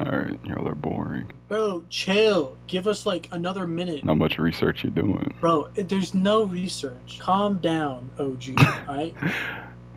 Alright, y'all are boring. Bro, chill. Give us like another minute. Not much research you doing. Bro, there's no research. Calm down, OG. Alright?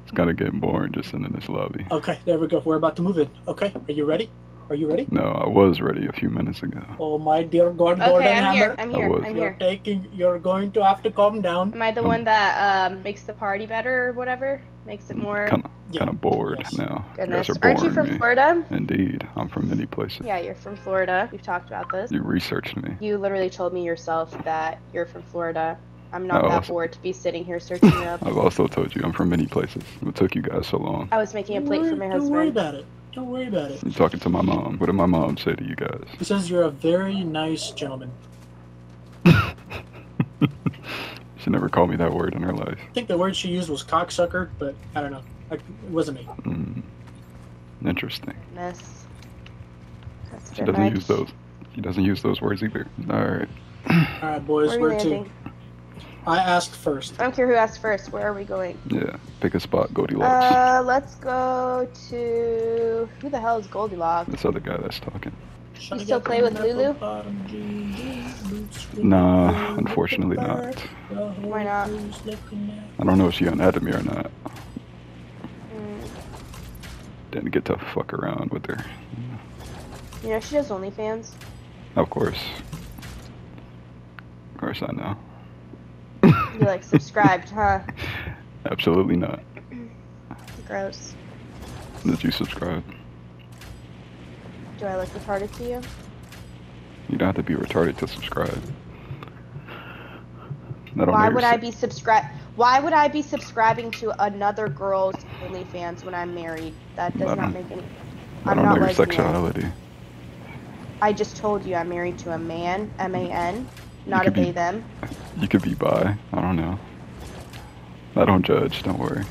It's kinda getting boring just sitting in this lobby. Okay, there we go. We're about to move in. Okay, are you ready? Are you ready? No, I was ready a few minutes ago. Oh my dear God, Okay, Golden I'm Hammer. here. I'm I here. was. I'm You're here. taking. You're going to have to calm down. Am I the one that um, makes the party better or whatever? Makes it more. Kinda, Yeah. kinda bored Yes. now. Goodness. You are Aren't you from me. Florida? Indeed, I'm from many places. Yeah, you're from Florida. We've talked about this. You researched me. You literally told me yourself that you're from Florida. I'm not Oh, that awesome. bored to be sitting here searching you up. I've also told you I'm from many places. What took you guys so long? I was making a Don't plate worry, for my husband. don't worry husband. about it. Don't worry about it. You talking to my mom. What did my mom say to you guys? He says you're a very nice gentleman. She never called me that word in her life. I think the word she used was cocksucker, but I don't know. Like, it wasn't me. Mm. Interesting. Goodness. That's She doesn't much. use those. She doesn't use those words either. Alright. All right, boys, Where are we where to? Landing? I asked first. I don't care who asked first. Where are we going? Yeah. Pick a spot, Goldilocks. Uh, let's go to who the hell is Goldilocks? this other guy that's talking. You still play with Lulu? Nah, unfortunately not. Why not? I don't know if she unadded me or not. Mm, Didn't get to fuck around with her. you know she does OnlyFans. Of course. Of course I know. You like subscribed, huh? Absolutely not. Gross. Did you subscribe? Do I look retarded to you? You don't have to be retarded to subscribe. That don't Why would. I be subscribe? Why would I be subscribing to another girl's OnlyFans when I'm married? That does not make any. I I'm don't not know your sexuality. I just told you I'm married to a man, M-A-N, not a be- they them. You could be bi. I don't know. I don't judge. Don't worry.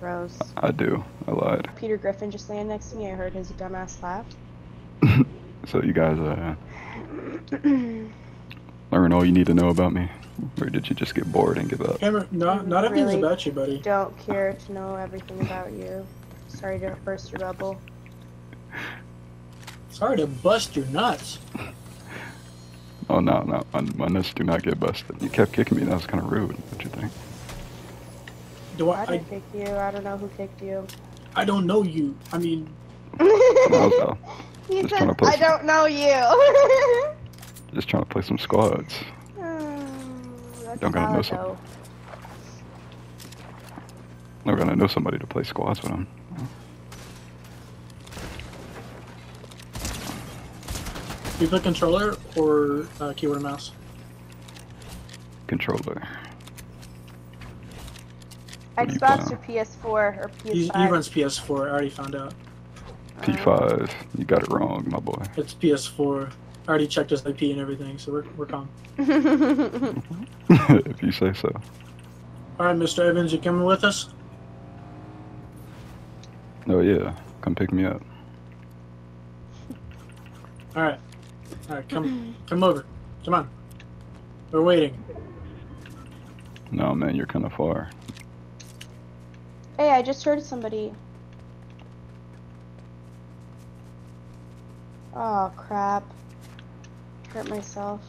Rose. I do. I lied. Peter Griffin just landed next to me. I heard his dumbass laugh. so you guys uh, learn all you need to know about me, or did you just get bored and give up? Cameron, not, not everything's Really? about you, buddy. Don't care to know everything about you. Sorry to burst your bubble. Sorry to bust your nuts. Oh no, no, my, my nuts do not get busted. You kept kicking me. That was kind of rude. What you think? Do I I? I, didn't kick you. I don't know who kicked you. I don't know you. I mean, I was he Just says, trying to play I don't know you. just trying to play some squads. Hmm, that's Don't gotta know valid, some- though. I'm gonna know somebody to play squads with them. You play controller or uh, keyboard and mouse? Controller. What do you Xbox or PS4 or PS5? He, he runs PS4. I already found out. P5. You got it wrong, my boy. It's PS4. I already checked his IP and everything, so we're, we're calm. if you say so. All right, Mr. Evans, you coming with us? Oh yeah, come pick me up. All right. All right, come come over. Come on. We're waiting. No man, you're kind of far. hey, I just heard somebody. Oh crap. Hurt myself.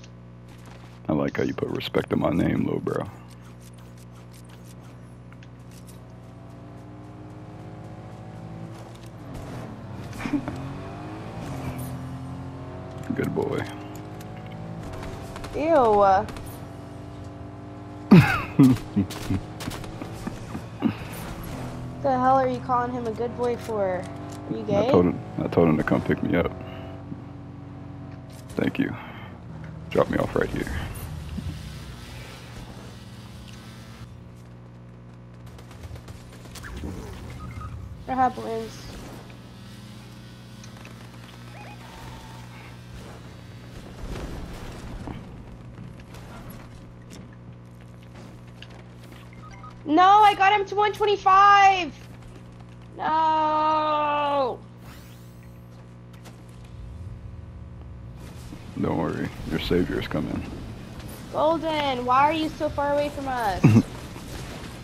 I like how you put respect in my name, little bro. Good boy. Ew. the hell are you calling him a good boy for? Are you I gay? told him. I told him to come pick me up. Thank you. Drop me off right here. Happens? No, I got him to 125! No! Don't worry, your savior's coming. Golden, why are you so far away from us?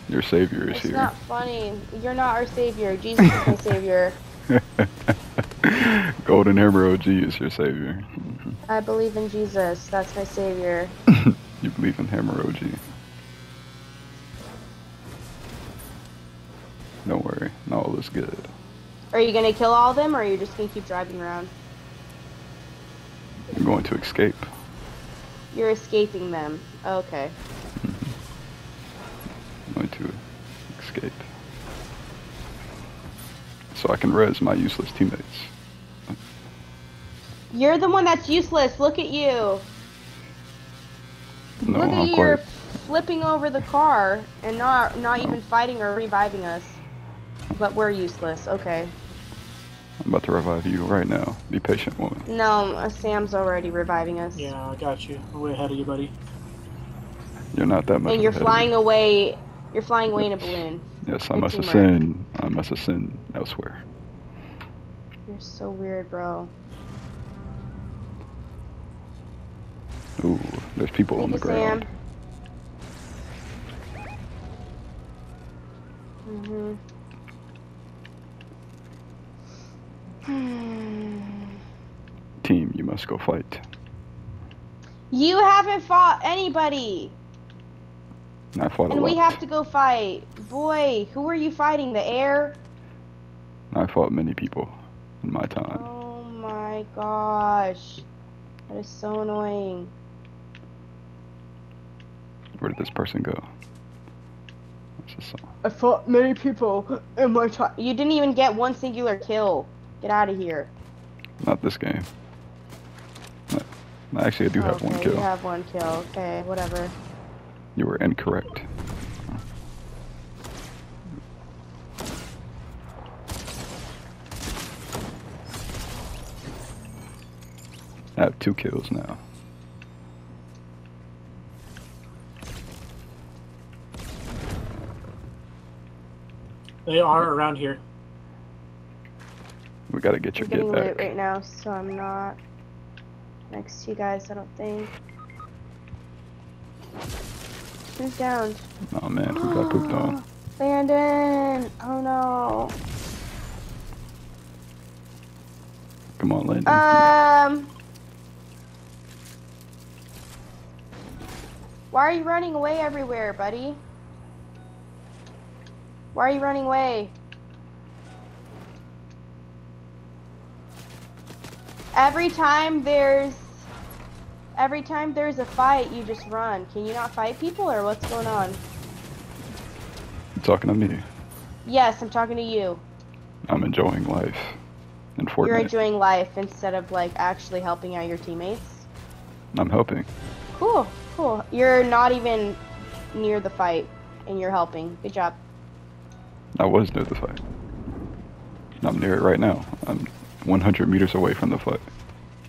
Your savior is it's here. not funny. You're not our savior. Jesus is my savior. Golden Hammer OG is your savior. I believe in Jesus. That's my savior. you believe in Hammer OG. Don't worry, all is good. Are you gonna kill all of them, or are you just gonna keep driving around? I'm going to escape. You're escaping them. Okay. Mm-hmm. I'm going to escape. So I can res my useless teammates. You're the one that's useless. Look at you. No, Look at I'm you. You're flipping over the car and not not even fighting or reviving us. But we're useless. Okay. I'm about to revive you right now. Be patient, woman. No, uh, Sam's already reviving us. Yeah, I got you. I'm way ahead of you, buddy. You're not that much. And you're ahead of me. flying away. You're flying away in a balloon. Yes, I Good must teamwork. ascend. I must ascend elsewhere. You're so weird, bro. Ooh, there's people on the you, Sam. ground. Mhm. Hmm. Hmm. Team, you must go fight. You haven't fought anybody, I fought a and we have to go fight. Boy, who are you fighting? The air? I fought many people in my time. Oh my gosh. That is so annoying. Where did this person go? What's this song? I fought many people in my time. You didn't even get one singular kill. Get out of here. Not this game. Actually, I do have okay, one kill. You have one kill. Okay, whatever. You were incorrect. I have two kills now. They are around here. We gotta get your I'm get getting loot back. right now, so I'm not next to you guys, I don't think. Who's down? Oh man, who got pooped on? Landon! Oh no. Come on, Landon. Um. Why are you running away everywhere, buddy? Why are you running away? Every time there's every time there's a fight, you just run. Can you not fight people or what's going on? You're talking to me? Yes, I'm talking to you. I'm enjoying life in Fortnite. You're enjoying life instead of like actually helping out your teammates. I'm helping. Cool, cool. You're not even near the fight, and you're helping. Good job. I was near the fight. I'm near it right now. I'm 100 meters away from the fight.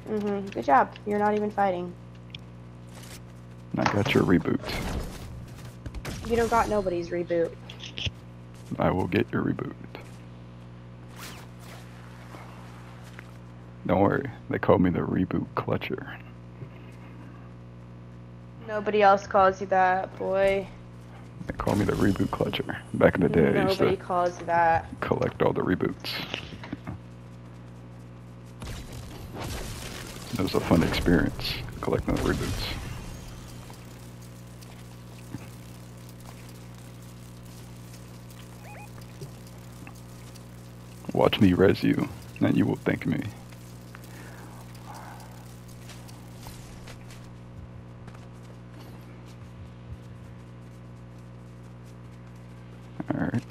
Mhm. Good job. You're not even fighting. I got your reboot. You don't got nobody's reboot. I will get your reboot. Don't worry, they call me the reboot clutcher. Nobody else calls you that, boy. They call me the reboot clutcher. Back in the day, I used Nobody to calls you that. collect all the reboots. It was a fun experience collecting the reboots. Watch me res you, and you will thank me. Alright.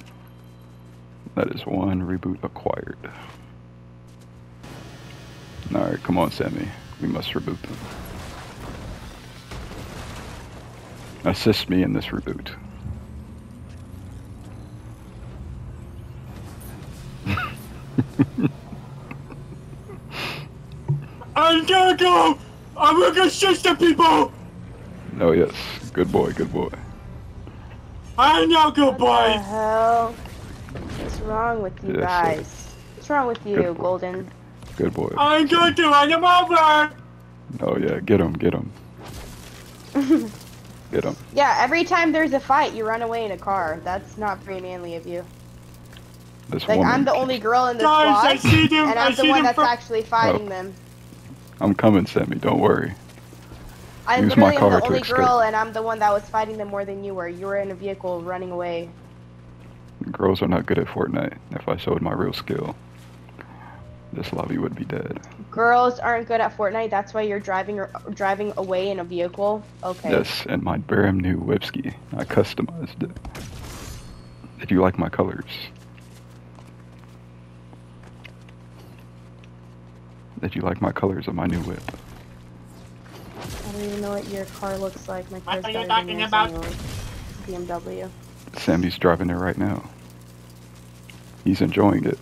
That is one reboot acquired. Alright, come on, Sammy. We must reboot them. Assist me in this reboot. I'm gonna go! I'm gonna go shoot some people! Oh, yes. Good boy, good boy. I'm not good boy! What the boy! hell? What's wrong with you Yes, sir. guys? What's wrong with you, Golden? Good boy. I'm going to run him over! Oh, yeah. Get him, get him, get him. yeah, every time there's a fight, you run away in a car. That's not very manly of you. This Like woman. I'm the only girl in the Guys, I squad, see them. and I I'm the see one them that's from. actually fighting Oh. them. I'm coming, Sammy. Don't worry. I Use my literally am car the only escape. girl, and I'm the one that was fighting them more than you were. You were in a vehicle running away. Girls are not good at Fortnite. If I showed my real skill, this lobby would be dead. Girls aren't good at Fortnite. That's why you're driving or driving away in a vehicle. Okay. Yes, and my brand new Whipski. I customized it. Did you like my colors? Did you like my colors of my new whip? I don't even know what your car looks like. My car's are you better talking about? BMW. Sammy's driving it right now. He's enjoying it.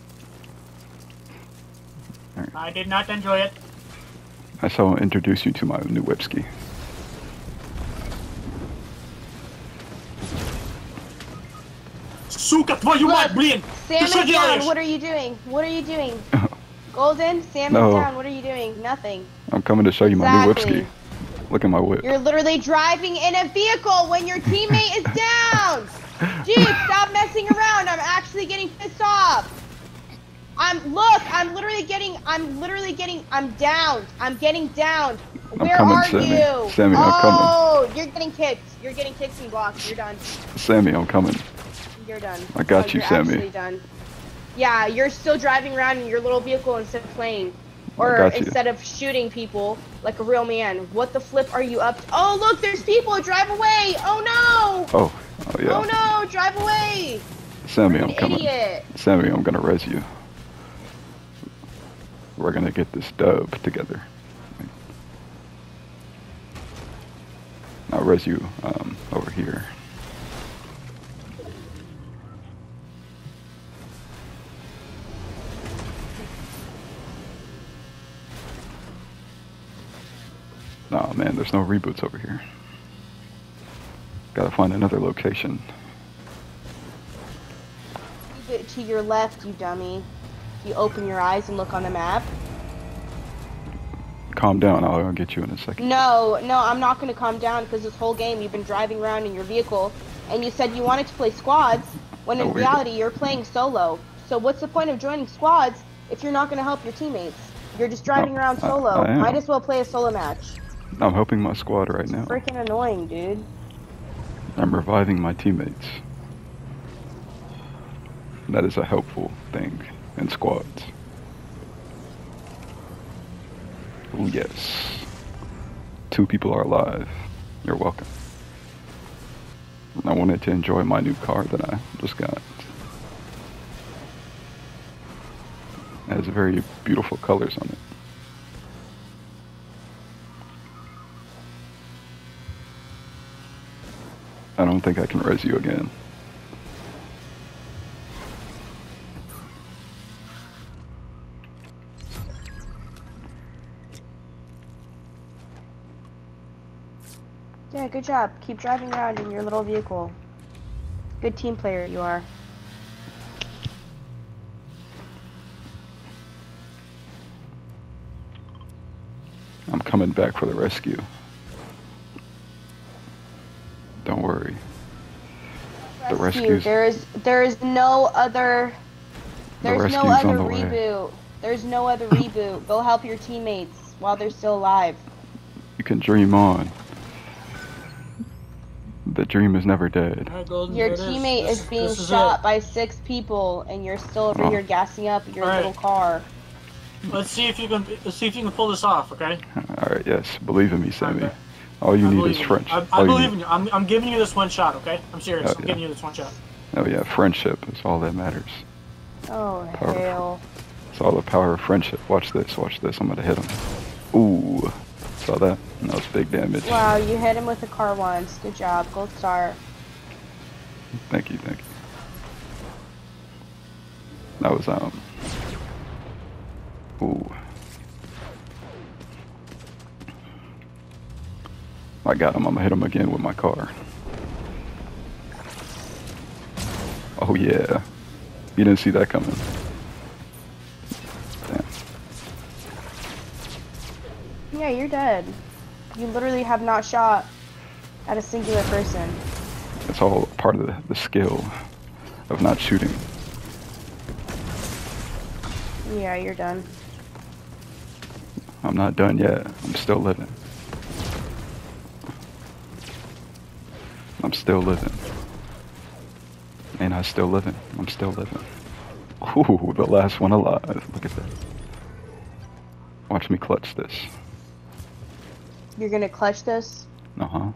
I did not enjoy it. I shall introduce you to my new Whipski. Сука, твою мать, Look, блин! Sam Ты is что down. делаешь? What are you doing? What are you doing? Golden, Sam No. is down. What are you doing? Nothing. I'm coming to show you my new Exactly. Whipski. Look at my whip. You're literally driving in a vehicle when your teammate is down. Dude, stop messing around. I'm actually getting pissed off. I'm look. I'm literally getting. I'm literally getting. I'm down. I'm getting down. I'm Where coming, are Sammy. you? Sammy, I'm coming. oh, you're getting kicked. You're getting kicked and blocked. You're done. Sammy, I'm coming. You're done. I got Oh, you, you're Sammy. Actually done. Yeah, you're still driving around in your little vehicle instead of playing, or instead of shooting people like a real man. What the flip are you up to? Oh, look, there's people. Drive away. Oh no. Oh, oh yeah. Oh no, drive away. Sammy, I'm coming. idiot. Sammy, I'm gonna res you. We're gonna get this dub together. I'll res you um, over here. Nah, man, there's no reboots over here. Gotta find another location. You get to your left, you dummy. You open your eyes and look on the map. Calm down, I'll, I'll get you in a second. No, no, I'm not gonna calm down because this whole game you've been driving around in your vehicle and you said you wanted to play squads when in Oh, reality you're playing solo. So what's the point of joining squads if you're not gonna help your teammates? You're just driving No, around solo. I am. Might as well play a solo match. I'm helping my squad right now. Freaking annoying, dude. I'm reviving my teammates. That is a helpful thing in squads. Oh yes. Two people are alive. You're welcome. I wanted to enjoy my new car that I just got. It has very beautiful colors on it. I don't think I can res you again. Good job. Keep driving around in your little vehicle. Good team player you are. I'm coming back for the rescue. Don't worry. The Rescue. There is there is no other The there's no rescue's on other the way. reboot. There's no other reboot. Go help your teammates while they're still alive. You can dream on. The dream is never dead. Alright, Your here it is. teammate This- is being is shot it. by six people and you're still over Oh. here gassing up your Alright. little car. Let's see if you can. Let's see if you can pull this off. Okay. Alright, yes. Believe in me, Sammy. Okay. All you I need is in you. French. I, I believe need- in you. I'm, I'm giving you this one shot. Okay. I'm serious. Oh, I'm yeah. giving you this one shot. Oh yeah, friendship is all that matters. Oh Powerful. hell. It's all the power of friendship. Watch this, watch this. I'm gonna hit him. Ooh. Saw that? That was big damage. Wow, you hit him with the car once. Good job. Gold star. Thank you, thank you. That was um. Ooh. I got him. I'm gonna hit him again with my car. Oh yeah. You didn't see that coming. Yeah, you're dead. You literally have not shot at a singular person. It's all part of the, the skill of not shooting. Yeah, you're done. I'm not done yet. I'm still living. I'm still living. Ain't I'm still living? I'm still living. Ooh, the last one alive. Look at that. Watch me clutch this. You're gonna clutch this? Uh huh.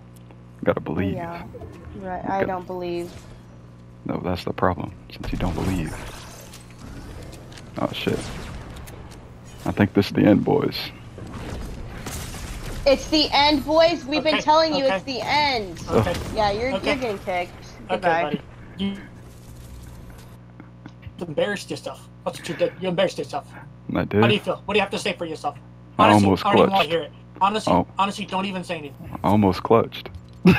Gotta believe. Yeah. Right. I don't believe. No, that's the problem. Since you don't believe. Oh shit. I think this is the end, boys. It's the end, boys. We've been Okay, telling you okay. it's the end. Okay. Yeah, you're Okay. you're getting kicked. Okay, Goodbye. buddy. You embarrassed yourself. That's what you did. You embarrassed yourself. I did. How do you feel? What do you have to say for yourself? I Honestly, almost I don't even want to hear it. Honestly, Oh. honestly, don't even say anything. Almost clutched.